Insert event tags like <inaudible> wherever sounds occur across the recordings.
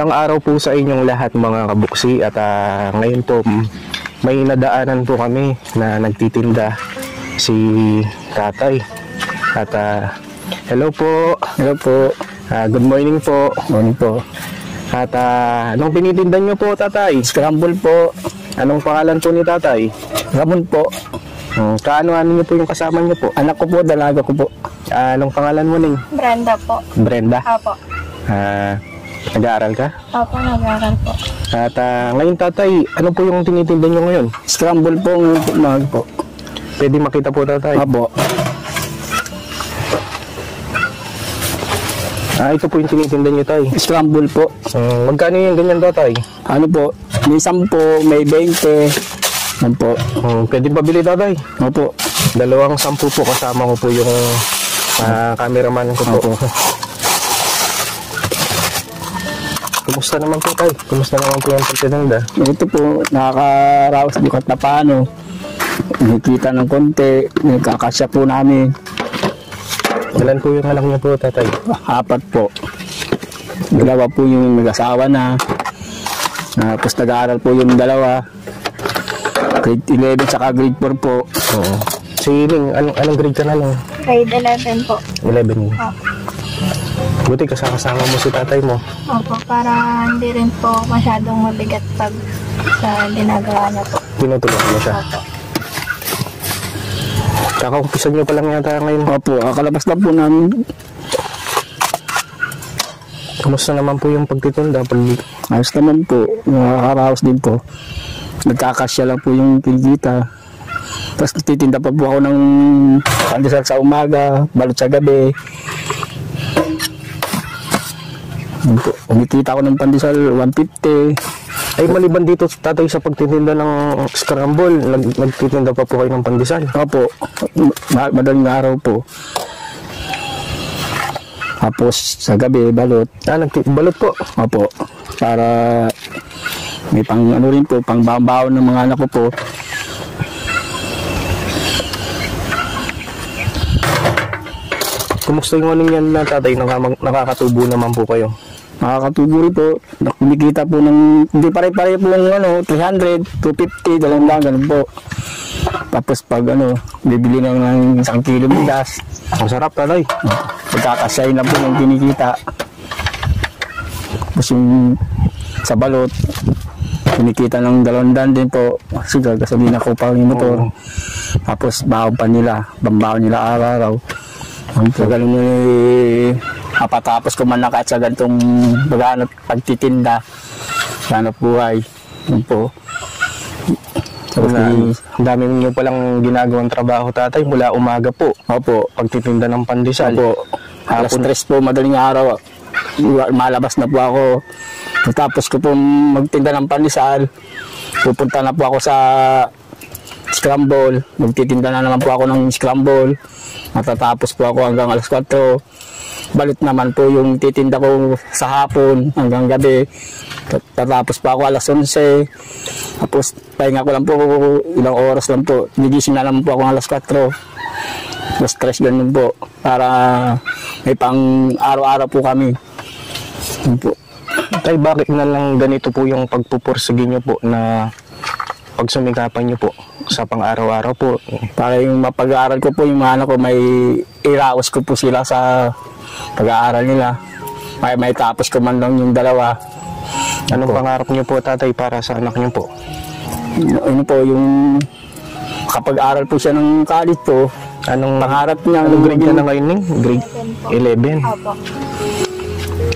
Magandang araw po sa inyong lahat mga kabuksi at ah, ngayon po mm, may nadaanan po kami na nagtitinda si tatay. At ah, hello po. Hello po. Ah, good morning po. Morning po. At ah, anong pinitinda niyo po tatay? Scramble po. Anong pangalan po ni tatay? Ramon po. Hmm, kaano-ano niyo po yung kasama niyo po? Anak ko po, dalaga ko po. Ah, anong pangalan mo ning? Brenda po. Brenda. Apo. Ah, nag-aaral ka? Apo, nag-aaral po. At ah, ngayon tatay, ano po yung tinitinda niyo ngayon? Scramble po ng mag po. Pwede makita po tatay. Apo. Ah, ito po yung tinitinda niyo tay. Scramble po. Um, magkano yung ganyan tatay? Ano po? May 10, may 20. Ano po? Um, pwede pabili tatay. Opo. Dalawang sampu po kasama ko po yung ah, cameraman ko po. Opo. <laughs> Kumusta naman po tay? Kumusta naman po yung pagtitinda? Ito po, nakakaraos di kahit na paano. Nakikita ng konti. Nakakasya po namin. Ilan po yung anak niyo po tatay? Apat po. Dalawa po yung nag-asawa na. Tapos nag-aaral po yung dalawa. Grade 11 saka grade 4 po. Oo. Si Ling, anong, anong grade ka na lang? Grade 11 po. 11. Apo. Buti kasama mo si tatay mo. Opo, para hindi rin po masyadong mabigat pag sa ginagawa niya po. Tinutulungan mo siya. Opo. Kakakumpisa niyo pa lang yata ngayon. Opo, kakalabas lang po namin. Kumusta naman po yung pagtitinda? Pag Ayos naman po. Nakakaraos din po. Nagkakasya lang po yung kinikita. Tapos titinda pa po ako ng pandesal sa umaga, balot sa gabi. Kumikita ako ng pandesal 150. Ay, maliban dito tatay sa pagtitinda ng scramble, nag nagtitinda pa po kayo ng pandesal. Opo, ma- madaling araw po. Tapos sa gabi, balot. Ah, nagtibalot po. Opo, para may pang ano rin po, pang baon ng mga anak ko po. Kumusta yung ano yan na tatay? Naka- nakakatubo naman po kayo. Makakatubo rin po, kumikita po ng, hindi pare-pare po ng ano, 300, 250, dalawang lang, ganun po. Tapos pag ano, bibili na ng isang kilo bigas, Ang sarap tatay. pagkakasyahin na po ng kinikita. Tapos yung sa balot, kinikita ng dalawang din po. Kasi gagasolina ko pa yung motor. Oo. Tapos baon pa nila, bambaon nila araw-araw. Ang po, ganun yung kapatapos ko man na kahit sa ganitong baganap pagtitinda. Hanap buhay. Yun po. Tapos Na, ang dami niyo palang ginagawang trabaho tatay mula umaga po. Opo, Pagtitinda ng pandesal. Opo. Alas Hapon. tres po, madaling araw. Malabas na po ako. Tapos ko po magtinda ng pandesal. Pupunta na po ako sa scramble. Magtitinda na naman po ako ng scramble. Matatapos po ako hanggang alas 4. Balit naman po yung titinda ko sa hapon hanggang gabi. Tat- Tatapos pa ako alas 11. Tapos pahinga ko lang po ilang oras lang po. Nigising na naman po ako alas 4 mas stress ganun po para may pang araw-araw po kami Yun po Tay, bakit na lang ganito po yung pagpupursige niyo po na pagsumikapan niyo po sa pang-araw-araw po? para yung mapag-aaral ko po yung mga anak ko may iraos ko po sila sa pag-aaral nila may, may tapos ko man lang yung dalawa Anong Opo. pangarap niyo po tatay para sa anak niyo po? yun yun po yung kapag-aral po siya ng college po Anong pangarap niya Anong grade ka na ngayon Ning? Grade 11. Opo.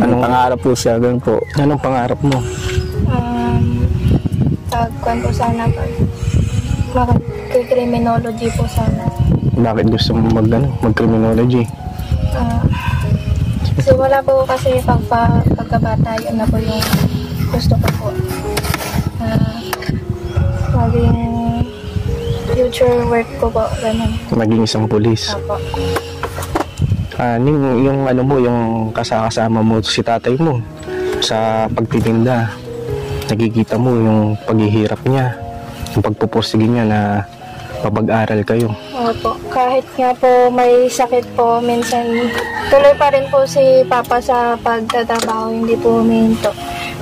anong pangarap po siya ganun po Anong pangarap mo? Um, tagkuhan po sana pag mag-criminology po sana. Bakit gusto mo mag, ano, mag-criminology? Ah, kasi wala po kasi pagpa, pagkabata, yun na po yung gusto ko po. Ah, maging future work ko po, ganun. Maging isang polis. Opo. Ah, Ning, yung ano mo, yung kasakasama mo si tatay mo sa pagtitinda, nakikita mo yung paghihirap niya, yung pagpupursige niya na papag-aral kayo. Opo. Kahit nga po may sakit po, minsan tuloy pa rin po si Papa sa pagtatrabaho, hindi po huminto.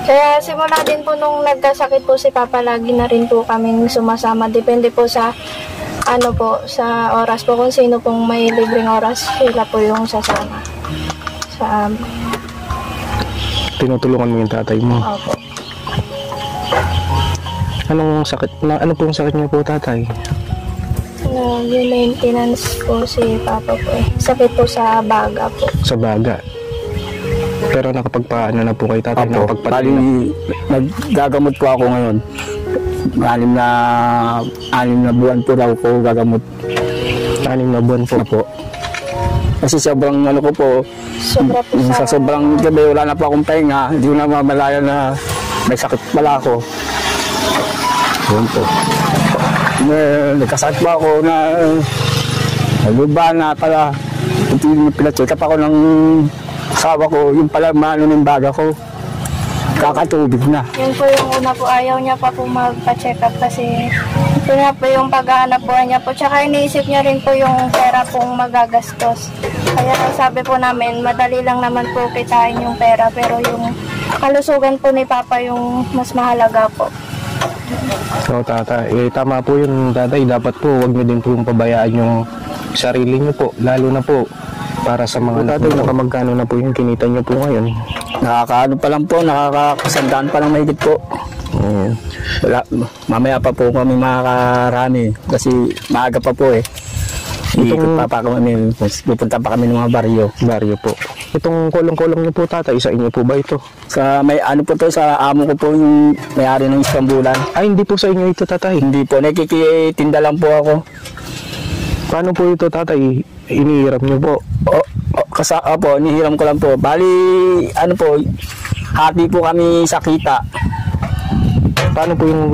Kaya simula din po nung nagkasakit po si Papa, lagi na rin po kaming sumasama. Depende po sa ano po, sa oras po. Kung sino pong may libreng oras, sila po yung sasama. Sa amin. Tinutulungan mo yung tatay mo. Opo. Anong sakit, na, ano pong sakit niyo po tatay? Ano, yung maintenance po si Papa po eh. Sakit po sa baga po. Sa baga. Pero nakapagpaano na po kay tatay, Opo, bali nakapagpatina. naggagamot po ako ngayon. Anim na, anim na buwan po daw ko gagamot Anim na buwan po. po. Kasi sobrang ano ko po, Sobra po sa sobrang gabi wala na po akong pahinga, hindi ko na mamalaya na may sakit pala ako. Yun po. Eh, nagkasakit pa ako na naluba na pala. Pinacheck up ako ng asawa ko, yung pala maano ng baga ko. Kakatubig na. Yun po yung una po, ayaw niya pa po magpa-check up kasi yun nga po yung paghahanap buhay niya po. Tsaka iniisip niya rin po yung pera pong magagastos. Kaya sabi po namin, madali lang naman po kitain yung pera pero yung kalusugan po ni Papa yung mas mahalaga po. So tatay, eh, tama po yun tatay. Dapat po wag niyo din po yung pabayaan yung sarili niyo po. Lalo na po para sa mga tatay, nakamagkano na po yung kinita niyo po ngayon. Nakakaano pa lang po, nakakasandaan pa lang mahigit po. Mm. Wala, mamaya pa po kami makakarami kasi maaga pa po eh. Ikot pa pa kami, pupunta pa kami ng mga baryo. Baryo po. Itong kulong-kulong niyo po tatay, sa inyo po ba ito? Sa may ano po to, sa amo ko po yung may-ari ng Istanbulan. Ay, hindi po sa inyo ito tatay. Hindi po, nakikitinda lang po ako. Paano po ito tatay? Inihiram niyo po. O, o, kasa, opo, nihiram ko lang po. Bali, ano po, hati po kami sa kita. Paano po yung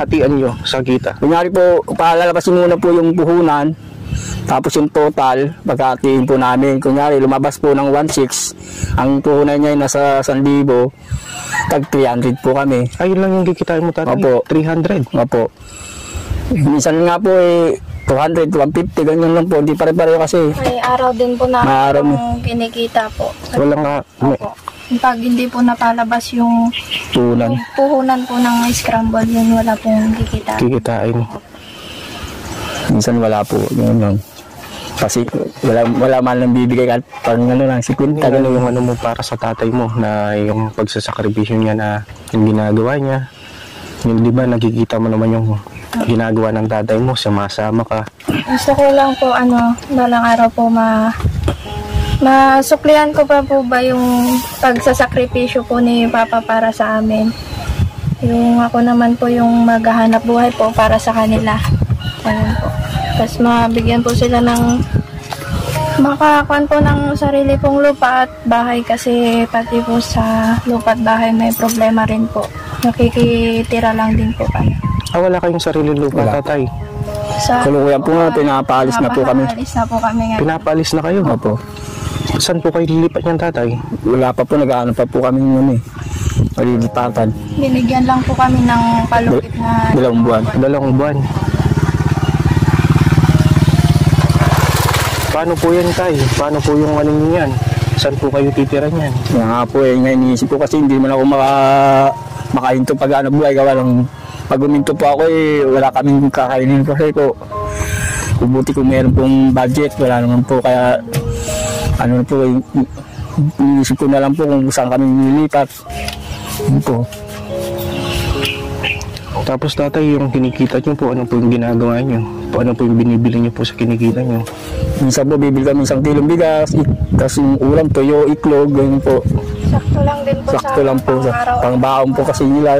hatian niyo sa kita? Kunyari po, palalabasin muna po yung puhunan, tapos yung total, pagkatiin po namin. Kunyari, lumabas po ng 1.6, ang puhunan niya ay nasa 1,000, tag 300 po kami. Ayun lang yung kikitain mo tatay. Opo. 300. Opo. Minsan nga po eh, 200, 150, ganyan lang po. Hindi pare-pareho kasi. May araw din po na araw yung kinikita po. Walang nga. Opo. Pag hindi po napalabas yung Puhunan. puhunan po ng scramble, yun wala pong kikita. kikitain. Minsan wala po. Ganyan lang. Kasi wala, wala man lang bibigay kahit pang ano lang, si Quinta. Ano yung ano mo para sa tatay mo na yung pagsasakripisyo niya na yung ginagawa niya. Yung di ba nakikita mo naman yung ginagawa ng tatay mo, sumasama ka. Gusto ko lang po, ano, balang araw po ma... Masuklihan ko pa po ba yung pagsasakripisyo po ni Papa para sa amin. Yung ako naman po yung maghahanap buhay po para sa kanila. Ganun po. Tapos mabigyan po sila ng makakuan po ng sarili pong lupa at bahay kasi pati po sa lupa at bahay may problema rin po. Nakikitira lang din po kami. Ah, wala kayong sarili lupa, Wala. tatay. Sa, Kalukuyan po nga, pinapaalis na po kami. Pinapaalis na po kami ngayon. Pinapalis na kayo. Opo. Saan po kayo lilipat niyan, tatay? Wala pa po, nag-ano pa po kami yun eh. Malilipatan. Binigyan lang po kami ng palugit na Dalawang buwan. Dalawang buwan. Paano po yan, tay? Paano po yung ano niyo yan? Saan po kayo titira niyan? Kaya nga po eh, ngayon iniisip ko kasi hindi man ako maka, makahinto pag ano buhay. Gawa ng pag uminto po ako eh, wala kaming kakainin kasi po. Kubuti kung meron pong budget, wala naman po. Kaya ano po, eh, iniisip ko na lang po kung saan kami nilipat. Yun po. Tapos tatay, yung kinikita niyo po, ano po yung ginagawa niyo? Ano po yung binibili niyo po sa kinikita niyo? Minsan po bibili kami isang kilong bigas, tapos yung ulam, tuyo, iklog, ganyan po. sakto lang din po Sakto sa lang po. Sa pangbaon po kasi nila,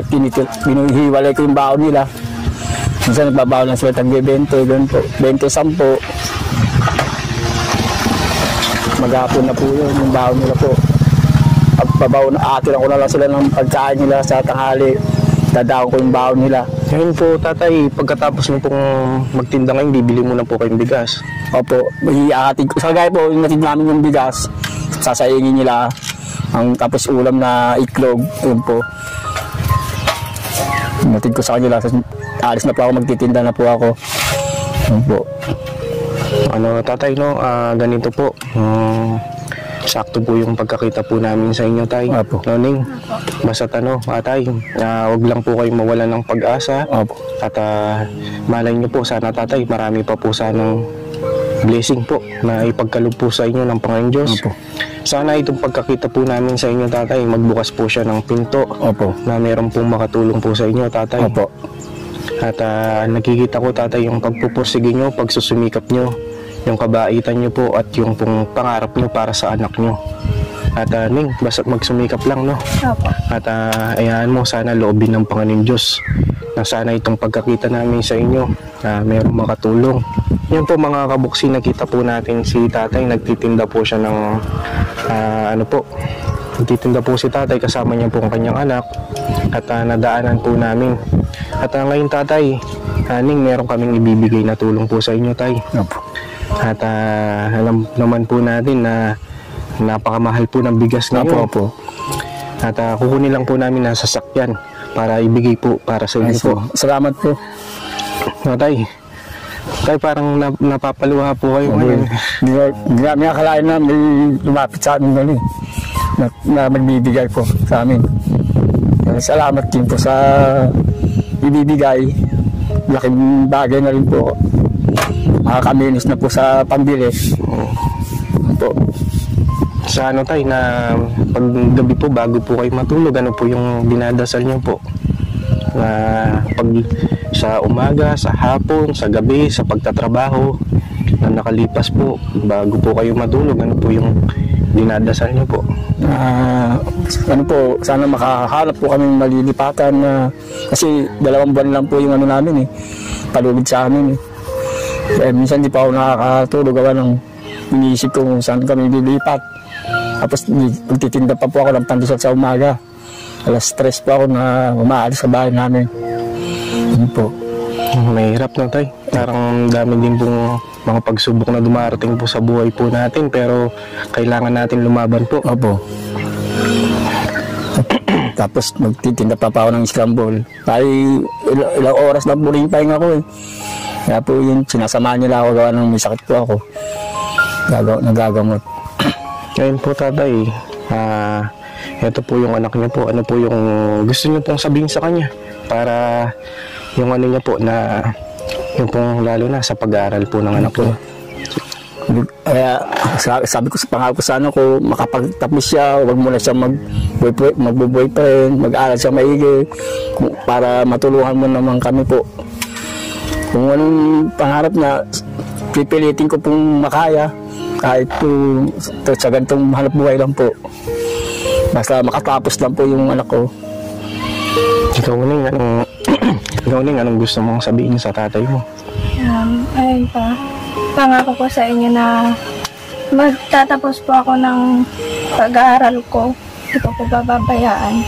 binuhiwalay ko yung baon nila. Minsan nagbabaon lang sila tag 20, ganun po. 20, 10. Maghapon na po yun, yung baon nila po. Pagbabaon, atiran ko na lang sila ng pagkain nila sa tanghali. Dadaon ko yung baon nila. Ngayon po, tatay, pagkatapos niyo pong magtinda ngayon, bibili muna po kayong bigas. Opo, iaatin ko. Sa gaya po, yung natid namin yung bigas, sasaingin nila. Ang tapos ulam na iklog, yun po. Natid ko sa kanila. Tapos alis na po ako, magtitinda na po ako. Opo. Ano, tatay, no, ah, ganito po. Mm, sakto po yung pagkakita po namin sa inyo, tay. Apo. Noning, basta ano, atay, uh, wag lang po kayo mawala ng pag-asa. Opo. At ah, malay nyo po, sana tatay, marami pa po sanang blessing po na ipagkaloob po sa inyo ng Panginoon Diyos. Opo. Sana itong pagkakita po namin sa inyo, tatay, magbukas po siya ng pinto Opo. na meron pong makatulong po sa inyo, tatay. Opo. At ah, nakikita ko tatay yung pagpupursige nyo, pagsusumikap nyo, yung kabaitan nyo po at yung pong pangarap nyo para sa anak nyo. At ah, Ning, basta magsumikap lang no. Opo. At uh, ayahan mo sana loobin ng Panginoon Diyos na sana itong pagkakita namin sa inyo na mayroong makatulong. Yan po mga kabuksi, nakita po natin si tatay, nagtitinda po siya ng ah, ano po, nagtitinda po si tatay kasama niya po ang kanyang anak at ah, nadaanan po namin. At ah, ngayon tatay, aning meron kaming ibibigay na tulong po sa inyo tay. Opo. At ah, alam naman po natin na napakamahal po ng bigas Opo. ngayon. Opo. At ah, kukunin lang po namin ng sasakyan para ibigay po para sa inyo po. po. Salamat po. No, tay. Tay, parang na, napapaluha po kayo ngayon. Hindi hindi namin akalain na may lumapit sa amin gano'n. Na, na magbibigay po sa amin. Kaya Salamat din po sa ibibigay. Laking bagay na rin po. Makakaminis na po sa pambili. Po. Sa ano tay, na pag gabi po, bago po kayo matulog, ano po yung dinadasal niyo po? Na pag sa umaga, sa hapon, sa gabi, sa pagtatrabaho, na nakalipas po, bago po kayo matulog, ano po yung dinadasal niyo po? Ah, ano po, sana makahanap po kami malilipatan na kasi dalawang buwan lang po yung ano namin eh. Palugid sa amin eh. Kaya minsan di pa ako nakakatulog gawa ng iniisip ko kung saan kami lilipat. Tapos magtitinda pa po ako ng pandesal sa umaga. Alas stress po ako na umaalis sa bahay namin. Yun po. Mahirap na tay. Parang dami din pong mga pagsubok na dumarating po sa buhay po natin pero kailangan natin lumaban po. Opo. <clears throat> Tapos magtitinda pa pa ako ng scramble. Ay ilang, ilang oras lang po rin pahinga ko eh. Kaya po yun, sinasamahan nila ako gawa ng may sakit po ako. Gagaw, nagagamot. <clears throat> Ngayon po tatay, ah, ito po yung anak niya po. Ano po yung gusto niyo pong sabihin sa kanya para yung ano niya po na yung pong lalo na sa pag-aaral po ng anak ko. Kaya sa- sabi ko sa pangako ko sana ko makapagtapos siya, wag muna siya mag magbo-boyfriend, mag-aral siya maigi para matulungan mo naman kami po. Kung anong pangarap niya, pipilitin ko pong makaya kahit po to, sa ganitong hanap buhay lang po. Basta makatapos lang po yung anak ko. Ikaw ning anong <clears throat> ikaw ning anong gusto mong sabihin sa tatay mo? Um, ayun pa. Pangako ko sa inyo na magtatapos po ako ng pag-aaral ko. Hindi ko po bababayaan.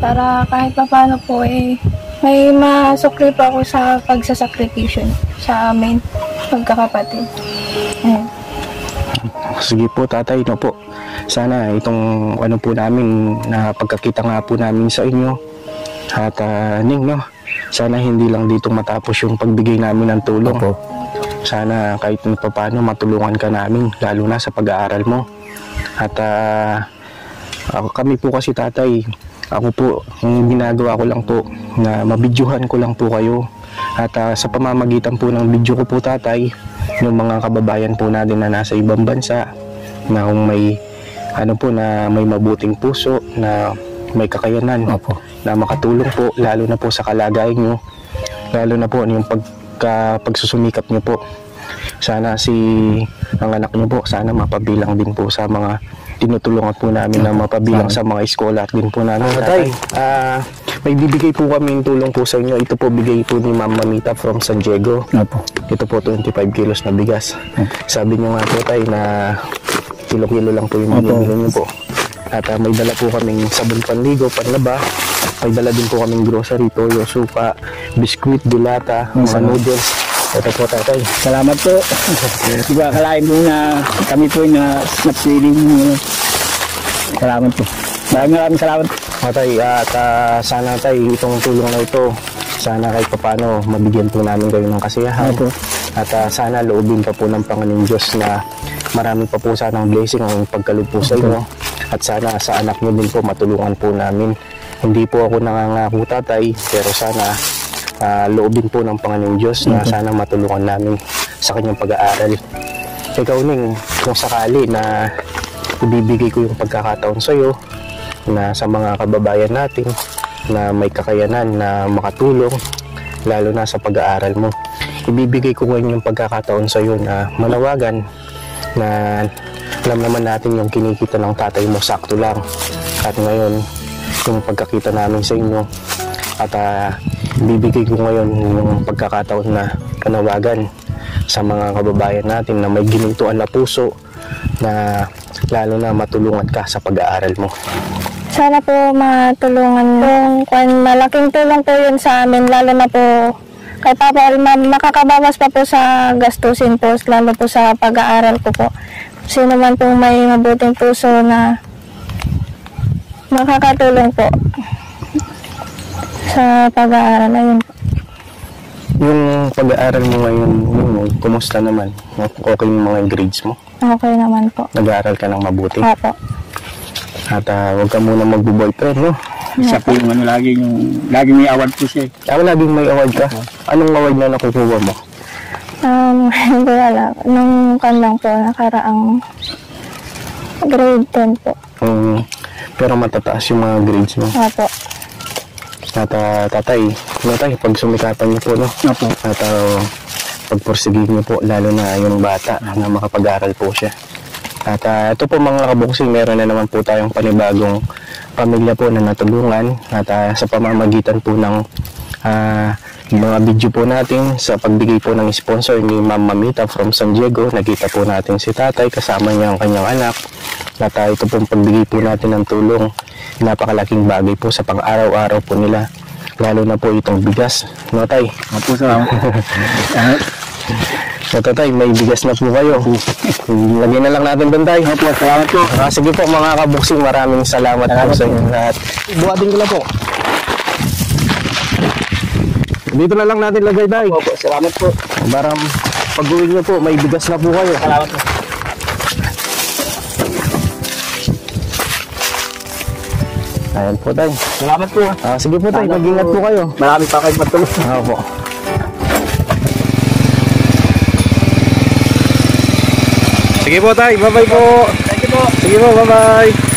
Para kahit pa paano po eh, may masukli po ako sa pagsasakripisyon sa amin, magkakapatid. Ayun. Sige po tatay, no po. Sana itong ano po namin na pagkakita nga po namin sa inyo at ah, Ning no, sana hindi lang dito matapos yung pagbigay namin ng tulong. Opo. Sana kahit pa paano matulungan ka namin lalo na sa pag-aaral mo. At ah, ako kami po kasi tatay, ako po, ang ginagawa ko lang po na mabidyuhan ko lang po kayo. At ah, sa pamamagitan po ng video ko po tatay, yung mga kababayan po natin na nasa ibang bansa na kung may ano po na may mabuting puso na may kakayanan Opo. na makatulong po lalo na po sa kalagayan nyo lalo na po yung pagka, pagsusumikap nyo po sana si ang anak nyo po sana mapabilang din po sa mga tinutulungan po namin na mapabilang sa mga eskola at din po namin ah may bibigay po kami ng tulong po sa inyo ito po bigay po ni Ma'am Mamita from San Diego Opo. ito po 25 kilos na bigas. Sabi niyo nga po tayo na kilo-kilo lang po yung Opo. binibili niyo po. At ah, may dala po kaming sabon panligo, panlaba. May dala din po kaming grocery, toyo, suka, biskuit, dilata, mga noodles. Ito po tatay. Salamat po. <laughs> Di ba akalain mo na kami po na napili mo. Salamat po. Maraming maraming salamat. Tatay, at ah, sana tay itong tulong na ito, sana kahit paano mabigyan po namin kayo ng kasiyahan. Opo. At ah, sana loobin pa po ng Panginoon Diyos na marami pa po sanang blessing ang pagkaloob po sa inyo. At sana sa anak niyo din po matulungan po namin. Hindi po ako nangangako tatay, pero sana ah, loobin po ng Panginoon Diyos na sana matulungan namin sa kanyang pag-aaral. Ikaw Ning, kung sakali na ibibigay ko yung pagkakataon sa iyo na sa mga kababayan natin na may kakayanan na makatulong lalo na sa pag-aaral mo. Ibibigay ko ngayon yung pagkakataon sa iyo na manawagan na alam naman natin yung kinikita ng tatay mo sakto lang. At ngayon, yung pagkakita namin sa inyo at ah, bibigay ko ngayon yung pagkakataon na panawagan sa mga kababayan natin na may ginintuan na puso na lalo na matulungan ka sa pag-aaral mo. Sana po matulungan yung kung malaking tulong po yun sa amin, lalo na po kay Papa Alma, makakabawas pa po sa gastusin po, lalo po sa pag-aaral ko po. Sino man po may mabuting puso na makakatulong po sa pag-aaral. Ayun po. Yung pag-aaral mo ngayon, kumusta naman? Okay yung mga grades mo? Okay naman po. Nag-aaral ka ng mabuti? Apo. At ah, huwag ka muna magbo-boyfriend, no? Siya po yung ano lagi yung lagi may award po siya. eh. Ako laging may award ka. Anong award na nakukuha mo? Um, <laughs> hindi alam. Nung kan lang po, nakaraang grade 10 po. Um, pero matataas yung mga grades mo. Apo. At ah, tatay, no tay, pag sumikapan niyo po, no? Opo. At uh, pagporsigin niyo po, lalo na yung bata na makapag-aral po siya. At ah, ito po mga kabuksing, meron na naman po tayong panibagong pamilya po na natulungan at ah, sa pamamagitan po ng ah, mga video po natin sa pagbigay po ng sponsor ni Ma'am Mamita from San Diego. Nakita po natin si tatay kasama niya ang kanyang anak. At ah, ito pong pagbigay po natin ng tulong. Napakalaking bagay po sa pang-araw-araw po nila. Lalo na po itong bigas. No, tay? Opo sa <laughs> So, tatay, may bigas na po kayo. Lagyan na lang natin doon, tay. Opo, salamat po. Ah, sige po mga kabuksing, maraming salamat, po sa inyo lahat. Buhatin ko lang po. Dito na lang natin lagay, tay. Opo, salamat po. Para pag-uwi niyo po, may bigas na po kayo. Salamat po. Ayan po, tay. Salamat po. Ah, sige po, tay. Mag-ingat po. kayo. Marami pa kayo matulog. Ah, po. Sige po, tay. Bye-bye po. Thank you po. Sige po, bye-bye.